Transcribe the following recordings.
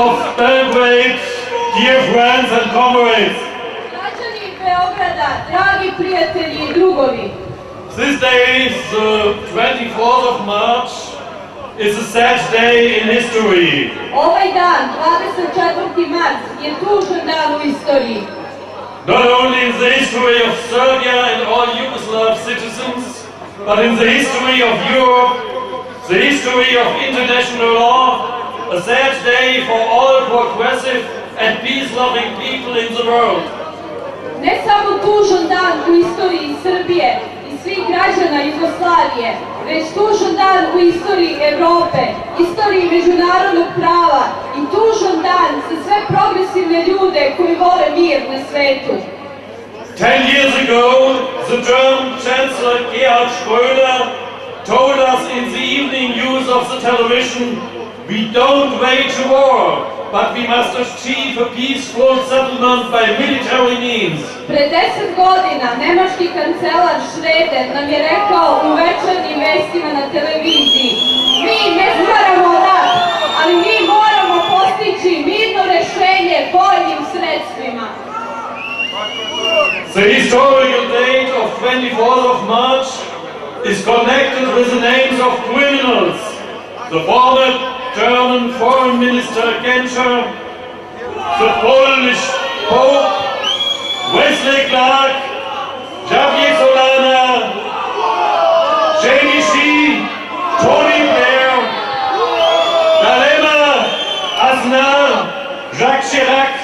of Belgrade, dear friends and comrades, Građani Beograda, dragi prijatelji i drugovi, this day, the 24th of March, is a sad day in history. ovaj dan, 24. mart, je tužan dan u istoriji. Not only in the history of Serbia and all Yugoslav citizens, but in the history of Europe, the history of international law, a sad day for all progressive and peace-loving people in the world. Ne samo tužan dan u istoriji Srbije i svih građana Jugoslavije, već tužan dan u istoriji Evrope, istoriji međunarodnog prava i tužan dan za sve progresivne ljude koji vole mir na svetu. Ten years ago, the German Chancellor Gerhard Schröder told us in the evening news of the television, we don't wage a war, but we must achieve a peaceful settlement by military means. Pre deset godina nemački kancelar Šreder nam je rekao u večernjim vestima na televiziji mi ne stvaramo rat, ali mi moramo postići mirno rešenje vojnim sredstvima. The historical date of 24th of March is connected with the names of criminals. The former German Foreign Minister Genscher, the Polish Pope, Wesley Clark, Javier Solana, Jamie Shea, Tony Blair, D'Alema, Aznar, Jacques Chirac,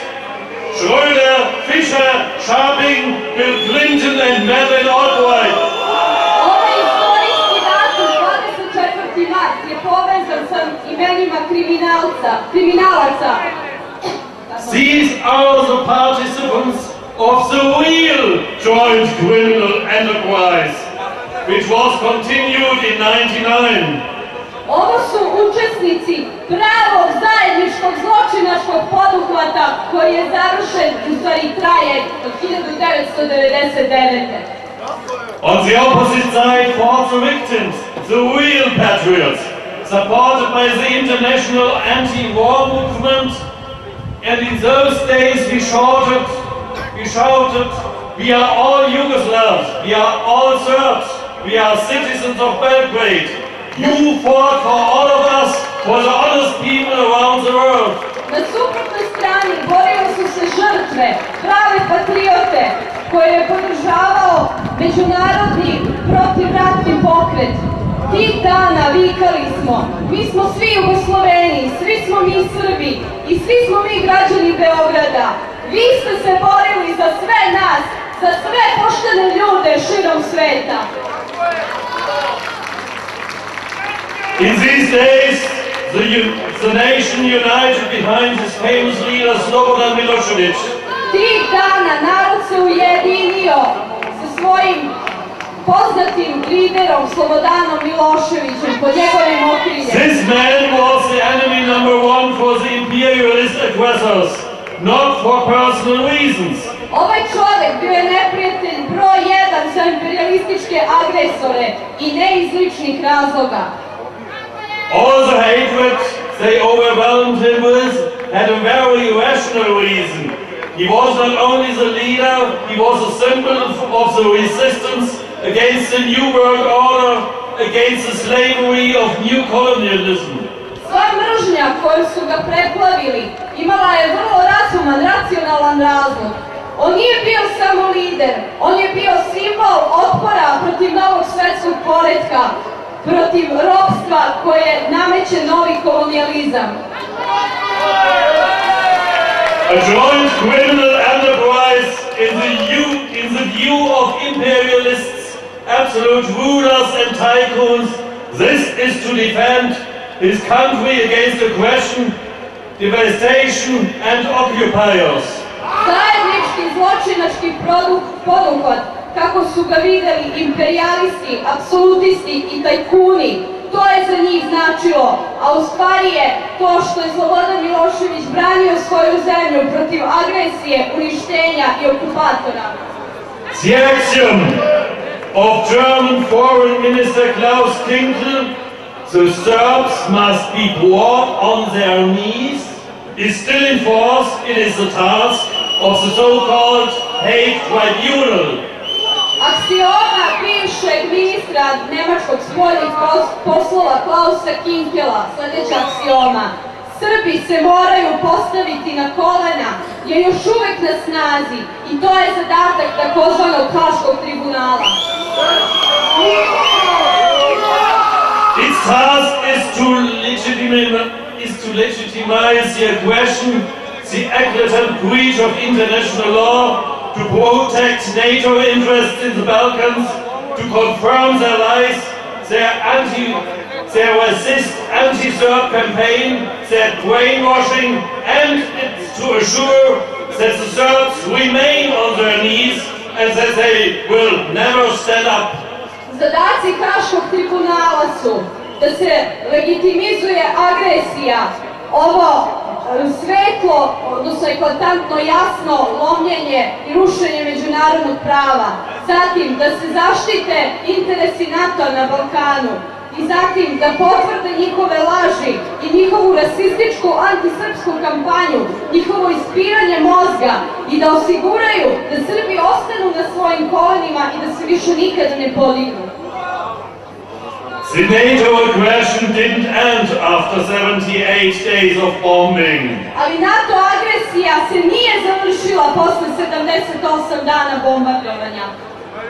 Schröder, Fischer, Scharping, Bill Clinton and Madeleine imenima kriminalca, kriminalaca. These are the participants of the real joint criminal enterprise, which was continued in 99. Ovo su učesnici pravog zajedničkog zločinačkog poduhvata koji je završen, u stvari traje od 1999. On the opposite side fought the victims, the real patriots, supported by the international anti-war movement. And in those days we shouted, we shouted, we are all Yugoslavs, we are all Serbs, we are citizens of Belgrade. You fought for all of us, for the honest people around the world. Na suprotnoj strani borile su se žrtve, prave patriote, koje je podržavao međunarodni protivratni pokret. Tih dana vikali smo, mi smo svi Jugosloveni, svi smo mi Srbi i svi smo mi građani Beograda. Vi ste se borili za sve nas, za sve poštene ljude širom sveta. In these days, the, the nation united behind his famous leader Slobodan Milosevic. Tih dana narod se ujedinio sa svojim poznatim liderom Slobodanom Miloševićem pod njegovim okriljem. This man was the enemy number one for the imperialist aggressors, not for personal reasons. Ovaj čovjek bio je neprijatelj broj jedan za imperialističke agresore i ne iz ličnih razloga. All the hatred they overwhelmed him with had a very rational reason. He was not only the leader, he was a symbol of the resistance against the New World Order, against the slavery of new colonialism. Sva mržnja koju su ga preplavili imala je vrlo razuman, racionalan razlog. On nije bio samo lider, on je bio simbol otpora protiv novog svetskog poretka, protiv ropstva koje nameće novi kolonijalizam. A joint criminal enterprise in the view, in the view of imperialists, absolute rulers and tycoons. This is to defend his country against aggression, devastation and occupiers. Zajednički zločinački poduhvat, kako su ga videli imperijalisti, apsolutisti i tajkuni, to je za njih značilo, a u stvari je to što je Slobodan Milošević branio svoju zemlju protiv agresije, uništenja i okupatora. Action of German Foreign Minister Klaus Kinkel, the Serbs must be brought on their knees is still in force, it is the task of the so-called Hague Tribunal. Aksioma bivšeg ministra nemačkog spoljnih poslova Klausa Kinkela, sljedeća aksioma. Srbi se moraju postaviti na kolena, je još uvek na snazi i to je zadatak takozvanog Haškog tribunala. Its task is to legitimize, is to legitimize the aggression, the eclatant breach of international law, to protect NATO interests in the Balkans, to confirm their lies, their anti, their resist anti-Serb campaign, their brainwashing, and to assure that the Serbs remain on their knees they will never stand up. Zadaci Haškog tribunala su da se legitimizuje agresija, ovo e, svetlo, odnosno eklatantno jasno lomljenje i rušenje međunarodnog prava, zatim da se zaštite interesi NATO na Balkanu i zatim da potvrde njihove laži i njihovu rasističku antisrpsku kampanju, njihovo ispiranje mozga i da osiguraju da Srbi ostanu na svojim kolenima i da se više nikada ne podignu. The NATO aggression didn't end after 78 days of bombing. Ali NATO agresija se nije završila posle 78 dana bombardovanja.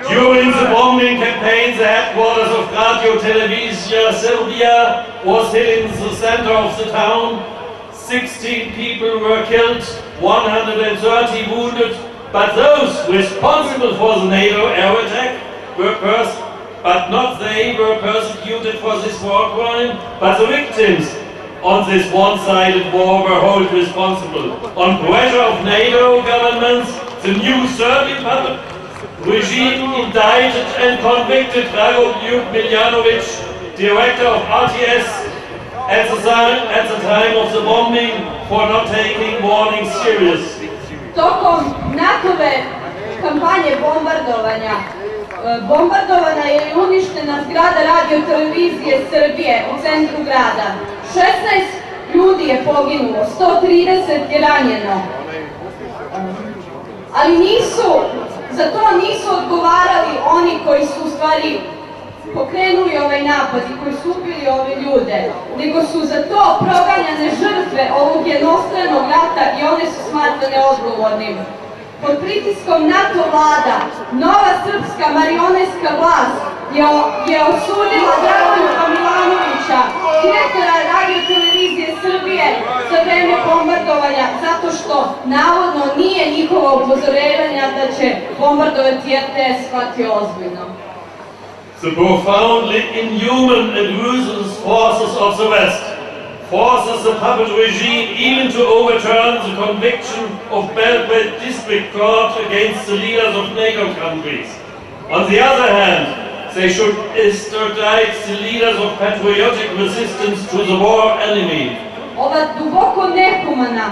During the bombing campaign, the headquarters of Radio Televizija Serbia was hit in the center of the town. 16 people were killed, 130 wounded, but those responsible for the NATO air attack were pers- but not they were persecuted for this war crime, but the victims on this one-sided war were held responsible. On pressure of NATO governments, the new Serbian puppet regime indicted and convicted Dragoljub Miljanovic, director of RTS, at the, time, at the time of the bombing for not taking warning serious. Tokom NATO-ve kampanje bombardovanja, e, bombardovana je i uništena zgrada radio televizije Srbije u centru grada. 16 ljudi je poginulo, 130 je ranjeno. Ali nisu, za to nisu odgovarali oni koji su u stvari pokrenuli ovaj napad i koji su ubili ove ljude, nego su za to proganjane žrtve ovog jednostranog rata i one su smatrane odgovornim. Pod pritiskom NATO vlada, nova srpska marionetska vlast je, osudila Dragoljuba Milanovića, direktora radio televizije Srbije za vreme bombardovanja, zato što navodno nije njihovo upozorevanja da će bombardovati RTS shvati ozbiljno. The profoundly inhuman and ruthless forces of the West forces the puppet regime even to overturn the conviction of Belgrade District Court against the leaders of NATO countries. On the other hand, they should extradite the leaders of patriotic resistance to the war enemy. ova duboko nehumana,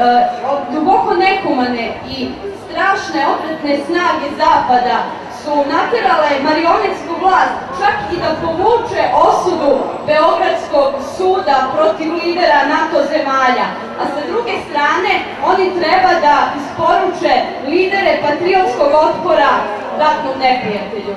eh, o- duboko nehumane i strašne opretne snage Zapada su naterale marionetsku vlast čak i da povuče osudu Beogradskog suda protiv lidera NATO zemalja. A sa druge strane, oni treba da isporuče lidere patriotskog otpora ratnom neprijatelju.